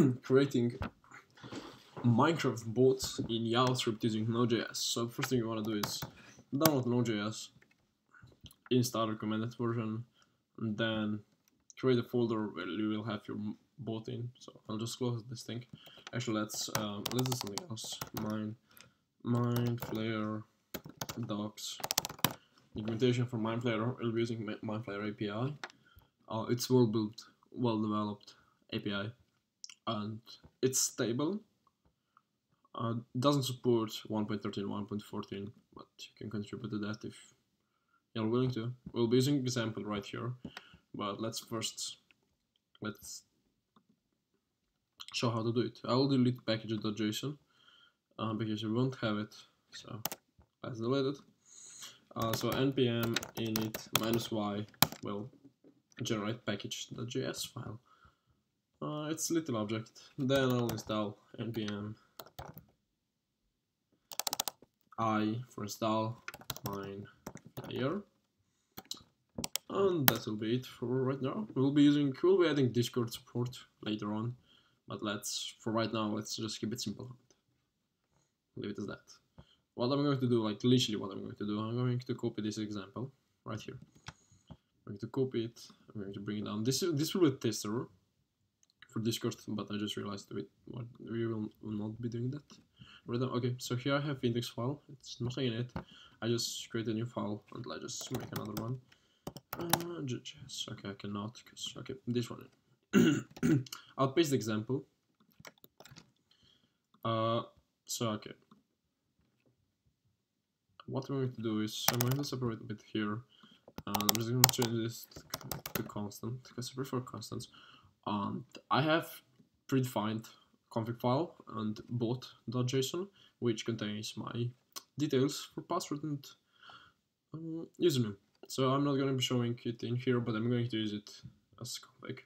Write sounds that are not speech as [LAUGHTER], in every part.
[CLEARS THROAT] creating Minecraft bots in JavaScript using Node.js. So first thing you want to do is download Node.js, install recommended version, and then create a folder where you will have your bot in. So I'll just close this thing. Actually, let's um, let's do something else. Mine, Mineflayer docs documentation for Mineflayer. We'll be using Mineflayer API. Uh, it's well built, well developed API, and it's stable uh, doesn't support 1.13, 1.14, but you can contribute to that if you're willing to. We'll be using example right here, but let's first let's show how to do it. I will delete package.json uh, because we won't have it, so let's delete it. Uh, so npm init minus y will generate package.js file. Uh, it's little object. Then I'll install npm I for install mine layer. And that will be it for right now. We'll be using, we'll be adding Discord support later on, but let's, for right now, let's just keep it simple. Leave it as that. What I'm going to do, like literally what I'm going to do, I'm going to copy this example right here. I'm going to copy it, I'm going to bring it down. This, this will be a test tester for Discord, but I just realized we, we will, not be doing that. Okay, so here I have index file. It's nothing in it. I just create a new file and I just make another one. Uh, okay, I cannot. Cause, okay, this one. [COUGHS] I'll paste the example. Uh, so okay. What I'm going to do is I'm going to separate a bit here. And I'm just going to change this to constant because I prefer constants. And I have predefined config file and bot.json, which contains my details for password and um, username. So I'm not going to be showing it in here, but I'm going to use it as config.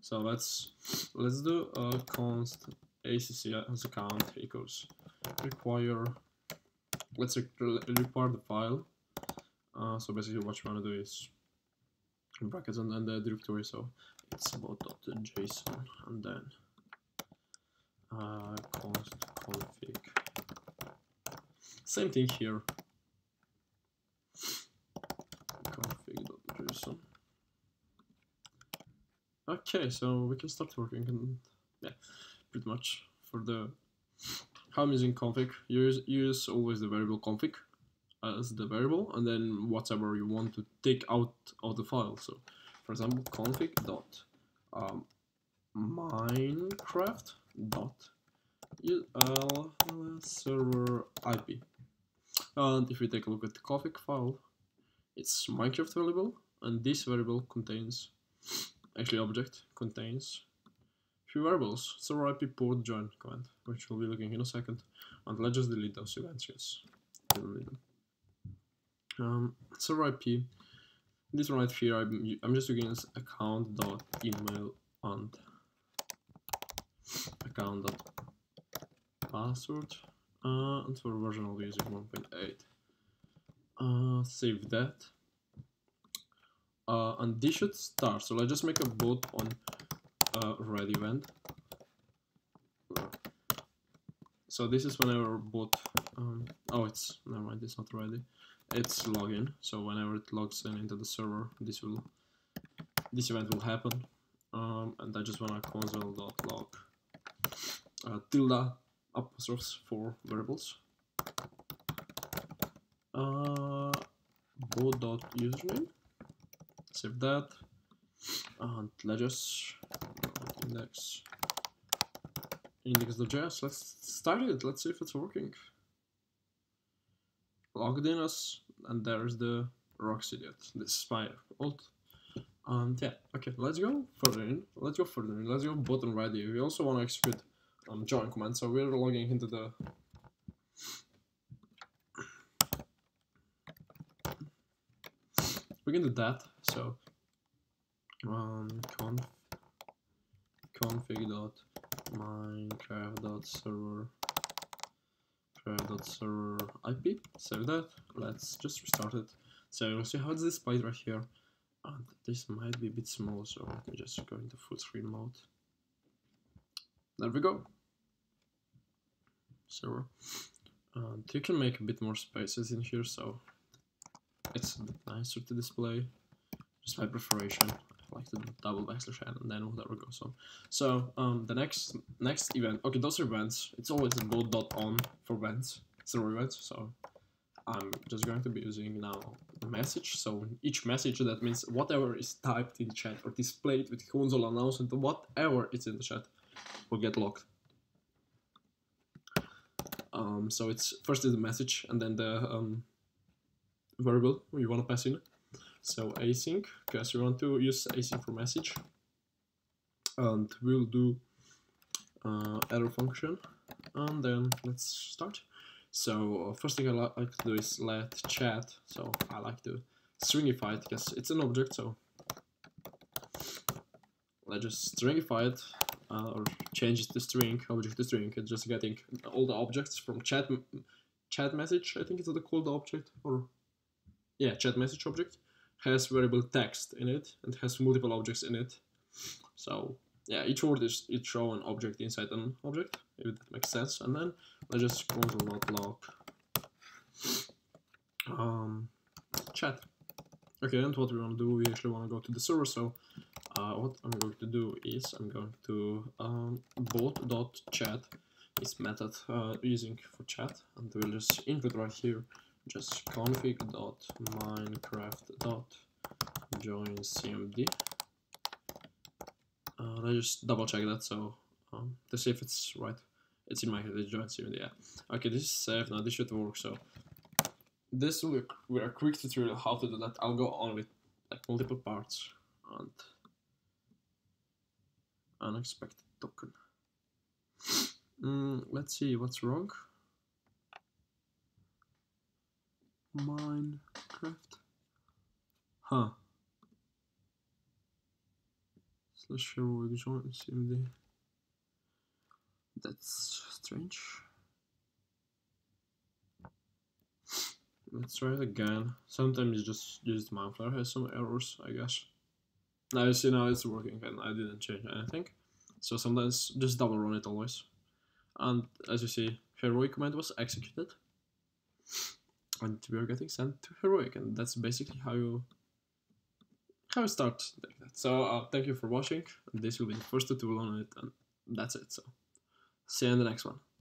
So let's let's do a const acc as account equals require let's require the file. Uh, so basically what you want to do is brackets and then the directory. So it's bot.json and then uh, const config. Same thing here. Config.json. Okay, so we can start working and yeah, pretty much for the how I'm using config, use use always the variable config as the variable and then whatever you want to take out of the file. So for example config dot um, minecraft dot server IP. And if we take a look at the config file, it's Minecraft variable, and this variable contains, actually object contains few variables, server IP port join command, which we'll be looking in a second. And let's just delete those events, yes. Delete them. Um, server IP, this right here, I'm, I'm just using account.email and account account.password uh, and for version I'll be using 1.8 uh, save that. Uh, and this should start. So let's just make a bot on uh, red event. So this is whenever bot um, oh it's never mind it's not ready it's login so whenever it logs in into the server this will this event will happen um, and I just want to console.log uh, tilde apostrophes for variables. Uh, username. Save that. And just index index.js. Let's start it. Let's see if it's working. Logged in us, and there's the Rocks idiot. This is my alt. And yeah, okay, let's go further in. Let's go further in. Let's go button here. We also want to execute um, join command. So we're logging into the we can do that. So um, conf config dot minecraft dot server server IP. Save that. Let's just restart it. So you see how it's displayed right here. And this might be a bit small, so let me just go into full screen mode. there we go. Server. And you can make a bit more spaces in here, so it's a bit nicer to display. Just my preparation. Like the double backslash n and then whatever goes on. So um, the next next event. Okay, those are events. It's always a boot dot on for events, server events. So I'm just going to be using now a message. So each message that means whatever is typed in chat or displayed with console announcement, whatever is in the chat will get locked. Um, so it's first is the message and then the um, variable you want to pass in. So async, because we want to use async for message. And we'll do uh, arrow function. And then let's start. So uh, first thing I like to do is let chat. So I like to stringify it because it's an object. So let's just stringify it uh, or change it to string, object to string. It's just getting all the objects from chat chat message. I think it's called the object or yeah, chat message object has variable text in it and has multiple objects in it. So yeah, each word is each show an object inside an object, if that makes sense. And then let's just console not log um, chat. Okay, and what we want to do, we actually want to go to the server. So uh, what I'm going to do is I'm going to um, bot.chat is method uh, using for chat, and we'll just input right here just config dot minecraft dot join cmd. Uh, I just double check that so um, to see if it's right. It's in my head cmd yeah. Okay this is safe now this should work so. This will be a quick tutorial how to do that. I'll go on with like multiple parts and unexpected token. Mm, let's see what's wrong Minecraft. Huh. Slash heroic join CMD. That's strange. Let's try it again. Sometimes just use Minecraft has some errors, I guess. Now you see now it's working and I didn't change anything. So sometimes just double run it always. And as you see, heroic command was executed and we are getting sent to heroic and that's basically how you how you start like that. So uh, thank you for watching. This will be the first tutorial on it and that's it. So see you in the next one